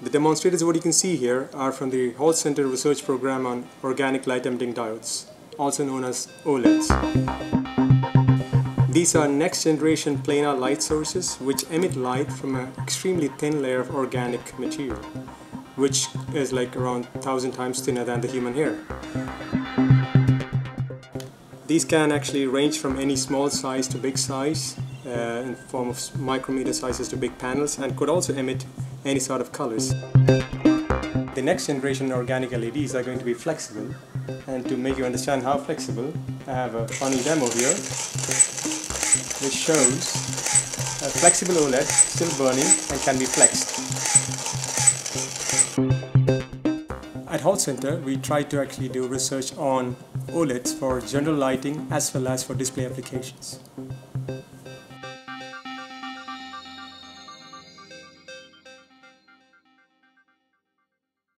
The demonstrators, what you can see here, are from the Holst Centre Research Program on Organic Light Emitting Diodes, also known as OLEDs. These are next generation planar light sources which emit light from an extremely thin layer of organic material, which is like around 1000 times thinner than the human hair. These can actually range from any small size to big size uh, in form of micrometer sizes to big panels and could also emit any sort of colors. The next generation organic LEDs are going to be flexible and to make you understand how flexible I have a funny demo here which shows a flexible OLED still burning and can be flexed. At Holst Centre, we try to actually do research on OLEDs for general lighting as well as for display applications.